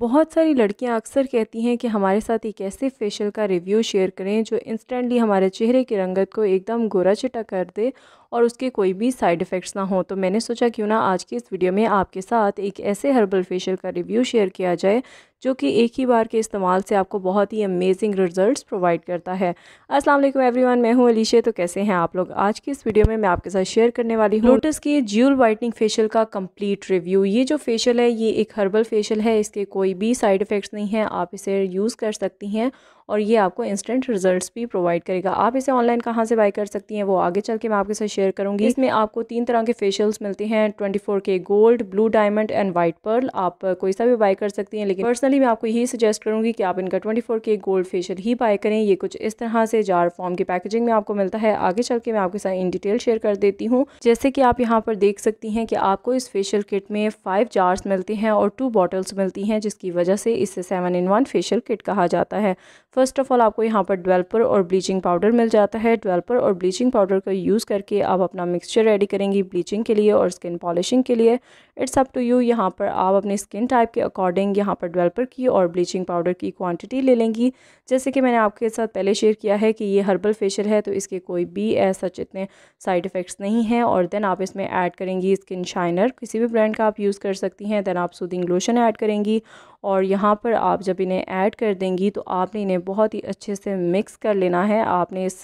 बहुत सारी लड़कियाँ अक्सर कहती हैं कि हमारे साथ एक ऐसे फेशियल का रिव्यू शेयर करें जो इंस्टेंटली हमारे चेहरे की रंगत को एकदम गोरा चिटा कर दे और उसके कोई भी साइड इफ़ेक्ट्स ना हो। तो मैंने सोचा, क्यों ना आज की इस वीडियो में आपके साथ एक ऐसे हर्बल फेशियल का रिव्यू शेयर किया जाए, जो कि एक ही बार के इस्तेमाल से आपको बहुत ही अमेजिंग रिजल्ट्स प्रोवाइड करता है। अस्सलाम वालेकुम एवरीवन मैं हूँ अलीशे। तो कैसे हैं आप लोग? आज की इस वीडियो में मैं आपके साथ शेयर करने वाली हूँ लोटस के ज्यूल वाइटनिंग फेशियल का कंप्लीट रिव्यू ये जो फेशियल है, ये एक हर्बल फेशियल है, इसके कोई भी साइड इफ़ेक्ट्स नहीं है। आप इसे यूज़ कर सकती हैं और ये आपको इंस्टेंट रिजल्ट्स भी प्रोवाइड करेगा। आप इसे ऑनलाइन कहाँ से बाय कर सकती हैं? वो आगे चल के मैं आपके साथ शेयर करूँगी। इसमें आपको तीन तरह के फेशियल्स मिलते हैं twenty four K gold blue diamond and white pearl आप कोई सा भी बाय कर सकती हैं लेकिन पर्सनली मैं आपको यही सजेस्ट करूँगी कि आप इनका twenty four K gold facial ही बाय करें। ये कुछ इस तरह से जार फॉर्म की पैकेजिंग में आपको मिलता है। आगे चल के मैं आपके साथ इन डिटेल शेयर कर देती हूँ। जैसे कि आप यहाँ पर देख सकती हैं कि आपको इस फेशियल किट में फाइव जार्स मिलते हैं और टू बॉटल्स मिलती हैं जिसकी वजह से इसे seven in one facial kit कहा जाता है। फ़र्स्ट ऑफ़ ऑल आपको यहाँ पर डेवलपर और ब्लीचिंग पाउडर मिल जाता है। डेवलपर और ब्लीचिंग पाउडर का यूज़ करके आप अपना मिक्सचर रेडी करेंगी ब्लीचिंग के लिए और स्किन पॉलिशिंग के लिए। इट्स अप टू यू यहाँ पर आप अपने स्किन टाइप के अकॉर्डिंग यहाँ पर डेवलपर की और ब्लीचिंग पाउडर की क्वांटिटी ले लेंगी। जैसे कि मैंने आपके साथ पहले शेयर किया है कि ये हर्बल फेशियल है तो इसके कोई भी ऐसा इतने साइड इफ़ेक्ट्स नहीं हैं और देन आप इसमें ऐड करेंगी स्किन शाइनर किसी भी ब्रांड का आप यूज़ कर सकती हैं देन आप सूदिंग लोशन ऐड करेंगी। और यहाँ पर आप जब इन्हें ऐड कर देंगी तो आपने इन्हें बहुत ही अच्छे से मिक्स कर लेना है। आपने इस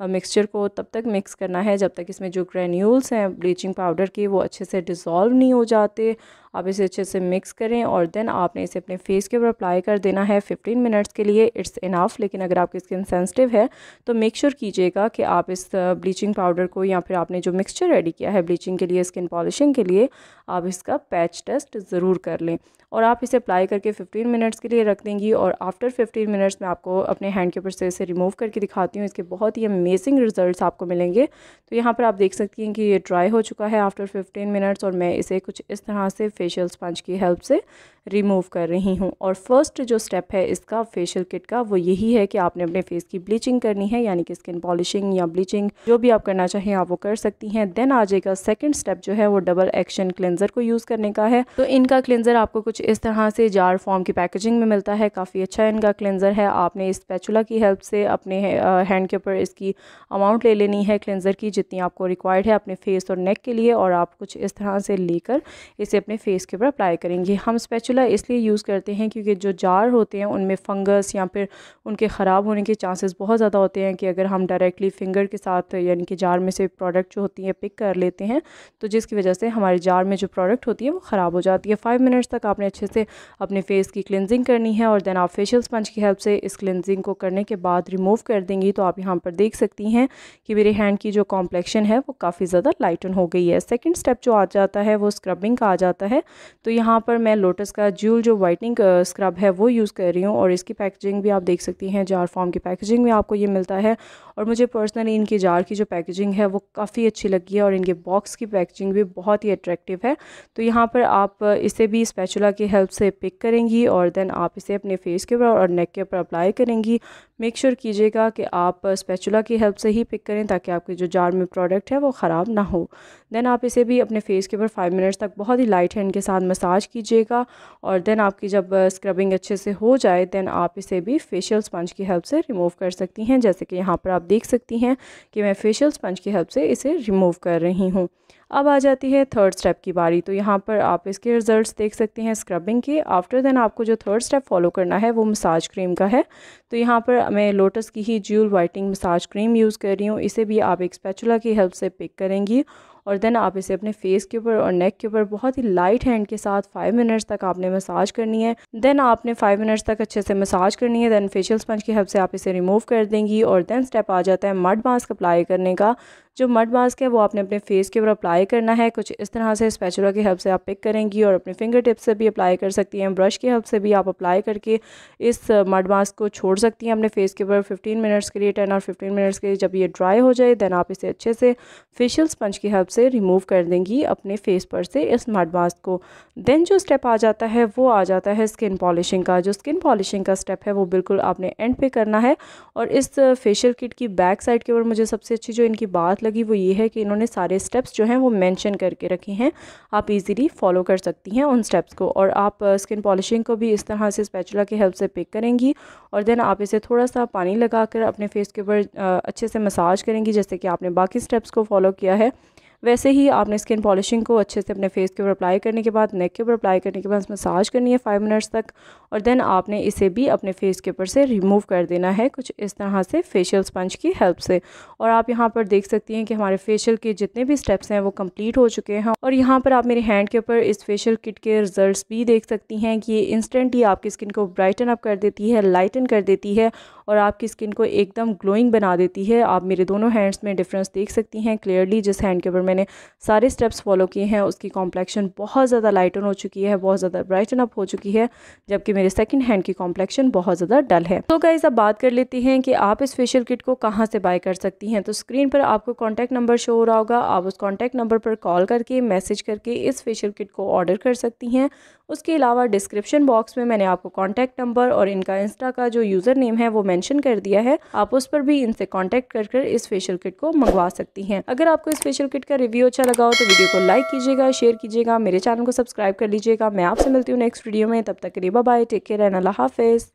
मिक्सचर को तब तक मिक्स करना है जब तक इसमें जो ग्रेन्यूल्स हैं ब्लीचिंग पाउडर के, वो अच्छे से डिज़ोल्व नहीं हो जाते आप इसे अच्छे से मिक्स करें और देन आपने इसे अपने फेस के ऊपर अप्लाई कर देना है 15 मिनट्स के लिए इट्स इनाफ लेकिन अगर आपकी स्किन सेंसिटिव है तो मेक श्योर कीजिएगा कि आप इस ब्लीचिंग पाउडर को या फिर आपने जो मिक्सचर रेडी किया है ब्लीचिंग के लिए स्किन पॉलिशिंग के लिए, आप इसका पैच टेस्ट ज़रूर कर लें। और आप इसे अप्लाई करके 15 मिनट्स के लिए रख देंगी और आफ्टर 15 मिनट्स में आपको अपने हैंड के ऊपर से इसे रिमूव करके दिखाती हूँ। इसके बहुत ही अमेजिंग रिजल्ट्स आपको मिलेंगे। तो यहाँ पर आप देख सकती हैं कि ये ड्राई हो चुका है आफ्टर 15 मिनट्स और मैं इसे कुछ इस तरह से फेशियल स्पंज की हेल्प से रिमूव कर रही हूँ। और फ़र्स्ट जो स्टेप है इसका फेशियल किट का वो यही है कि आपने अपने फेस की ब्लीचिंग करनी है, यानी कि स्किन पॉलिशिंग या ब्लीचिंग जो भी आप करना चाहें आप वो कर सकती हैं। देन आ जाएगा सेकेंड स्टेप जो है वो डबल एक्शन क्लेंजर को यूज़ करने का है। तो इनका क्लेंजर आपको कुछ इस तरह से जार फॉर्म की पैकेजिंग में मिलता है। काफ़ी अच्छा इनका क्लेंजर है। आपने इस पैचुला की हेल्प से अपने हैंड के ऊपर इसकी अमाउंट ले लेनी है क्लेंजर की जितनी आपको रिक्वायर्ड है अपने फेस और नेक के लिए और आप कुछ इस तरह से लेकर इसे अपने फेस के ऊपर अप्लाई करेंगे। हम स्पैचुला इसलिए यूज़ करते हैं क्योंकि जो जार होते हैं, उनमें फंगस या फिर उनके ख़राब होने के चांसेस बहुत ज़्यादा होते हैं कि अगर हम डायरेक्टली फिंगर के साथ यानी कि जार में से प्रोडक्ट जो होती है पिक कर लेते हैं तो जिसकी वजह से हमारे जार में जो प्रोडक्ट होती है, वो ख़राब हो जाती है। फाइव मिनट्स तक आपने अच्छे से अपने फेस की क्लिनजिंग करनी है और देन आप फेशियल स्पंज की हेल्प से इस क्लिनजिंग को करने के बाद रिमूव कर देंगी तो आप यहाँ पर देख सकती हैं कि मेरे हैंड की जो कॉम्प्लेक्शन है, वो काफ़ी ज़्यादा लाइटन हो गई है। सेकेंड स्टेप जो आ जाता है, वो स्क्रबिंग का आ जाता है। तो यहाँ पर मैं लोटस का ज्यूल जो वाइटनिंग स्क्रब है, वो यूज़ कर रही हूँ और इसकी पैकेजिंग भी आप देख सकती हैं जार फॉर्म की पैकेजिंग में आपको ये मिलता है और मुझे पर्सनली इनकी जार की जो पैकेजिंग है, वो काफ़ी अच्छी लगी है और इनके बॉक्स की पैकेजिंग भी बहुत ही अट्रैक्टिव है। तो यहाँ पर आप इसे भी स्पैचुला की हेल्प से पिक करेंगी और देन आप इसे अपने फेस के ऊपर और नेक के ऊपर अप्लाई करेंगी। मेक श्योर कीजिएगा कि आप स्पैचुला की हेल्प से ही पिक करें ताकि आपके जो जार में प्रोडक्ट है वो ख़राब ना हो। देन आप इसे भी अपने फेस के ऊपर फाइव मिनट्स तक बहुत ही लाइट हैंड के साथ मसाज कीजिएगा और देन आपकी जब स्क्रबिंग अच्छे से हो जाए देन आप इसे भी फेशियल स्पंज की हेल्प से रिमूव कर सकती हैं। जैसे कि यहाँ पर आप देख सकती हैं कि मैं फेशियल स्पंज की हेल्प से इसे रिमूव कर रही हूँ। अब आ जाती है थर्ड स्टेप की बारी। तो यहाँ पर आप इसके रिज़ल्ट्स देख सकते हैं स्क्रबिंग के। आफ्टर देन आपको जो थर्ड स्टेप फॉलो करना है वो मसाज क्रीम का है। तो यहाँ पर मैं लोटस की ही jewel whitening massage cream use कर रही हूँ। इसे भी आप एक स्पैचुला की हेल्प से पिक करेंगी। और देन आप इसे अपने फेस के ऊपर और नेक के ऊपर बहुत ही लाइट हैंड के साथ फाइव मिनट्स तक आपने मसाज करनी है। देन आपने फाइव मिनट्स तक अच्छे से मसाज करनी है देन फेशियल स्पंज की हेल्प से आप इसे रिमूव कर देंगी और देन स्टेप आ जाता है मड मास्क अप्लाई करने का। जो मड मास्क है वो आपने अपने फेस के ऊपर अप्लाई करना है। कुछ इस तरह से स्पैचुला की हेल्प से आप पिक करेंगी और अपने फिंगर टिप से भी अप्लाई कर सकती हैं। ब्रश की हेल्प से भी आप अप्लाई करके इस मड मास्क को छोड़ सकती हैं। अपने फेस के ऊपर फिफ्टीन मिनट्स के लिए टेन और फिफ्टीन मिनट्स के लिए जब ये ड्राई हो जाए देन आप इसे अच्छे से फेशियल स्पंज की हेल्प से रिमूव कर देंगी अपने फेस पर से इस मड मास्क को। देन जो स्टेप आ जाता है, वो आ जाता है स्किन पॉलिशिंग का। जो स्किन पॉलिशिंग का स्टेप है, वो बिल्कुल आपने एंड पे करना है। और इस फेशियल किट की बैक साइड के ऊपर मुझे सबसे अच्छी जो इनकी बात लगी, वो ये है कि इन्होंने सारे स्टेप्स जो हैं, वो मैंशन करके रखे हैं। आप इजीली फॉलो कर सकती हैं उन स्टेप्स को। और आप स्किन पॉलिशिंग को भी इस तरह से स्पैचुला की हेल्प से पिक करेंगी। और देन आप इसे थोड़ा सा पानी लगाकर अपने फेस के ऊपर अच्छे से मसाज करेंगी, जैसे कि आपने बाकी स्टेप्स को फॉलो किया है। वैसे ही आपने स्किन पॉलिशिंग को अच्छे से अपने फेस के ऊपर अप्लाई करने के बाद नेक के ऊपर अप्लाई करने के बाद मसाज करनी है फाइव मिनट्स तक और देन आपने इसे भी अपने फेस के ऊपर से रिमूव कर देना है कुछ इस तरह से फेशियल स्पंज की हेल्प से। और आप यहाँ पर देख सकती हैं कि हमारे फेशियल के जितने भी स्टेप्स हैं वो कंप्लीट हो चुके हैं और यहाँ पर आप मेरे हैंड के ऊपर इस फेशियल किट के रिज़ल्ट भी देख सकती हैं कि ये इंस्टेंट ही आपकी स्किन को ब्राइटन अप कर देती है लाइटन कर देती है और आपकी स्किन को एकदम ग्लोइंग बना देती है। आप मेरे दोनों हैंड्स में डिफरेंस देख सकती हैं क्लियरली जिस हैंड के ऊपर मैंने सारे स्टेप्स फॉलो किए हैं, उसकी कॉम्प्लेक्शन बहुत ज़्यादा लाइटन हो चुकी है, बहुत ज़्यादा ब्राइटन अप हो चुकी है, जबकि मेरे सेकेंड हैंड की कॉम्प्लेक्शन बहुत ज़्यादा डल है। तो गाइज़ अब बात कर लेते हैं कि आप इस फेशियल किट को कहाँ से बाय कर सकती हैं। तो स्क्रीन पर आपको कॉन्टैक्ट नंबर शो हो रहा होगा, आप उस कॉन्टैक्ट नंबर पर कॉल करके मैसेज करके इस फेशियल किट को ऑर्डर कर सकती हैं। उसके अलावा डिस्क्रिप्शन बॉक्स में मैंने आपको कॉन्टैक्ट नंबर और इनका इंस्टा का जो यूज़र नेम है, वो मैंशन कर दिया है। आप उस पर भी इनसे कॉन्टैक्ट कर इस फेशियल किट को मंगवा सकती हैं। अगर आपको इस फेशियल किट का रिव्यू अच्छा लगा हो तो वीडियो को लाइक कीजिएगा शेयर कीजिएगा, मेरे चैनल को सब्सक्राइब कर लीजिएगा। मैं आपसे मिलती हूँ नेक्स्ट वीडियो में, तब तक के लिए बाय टेक केयर एंड अल्लाह हाफिज़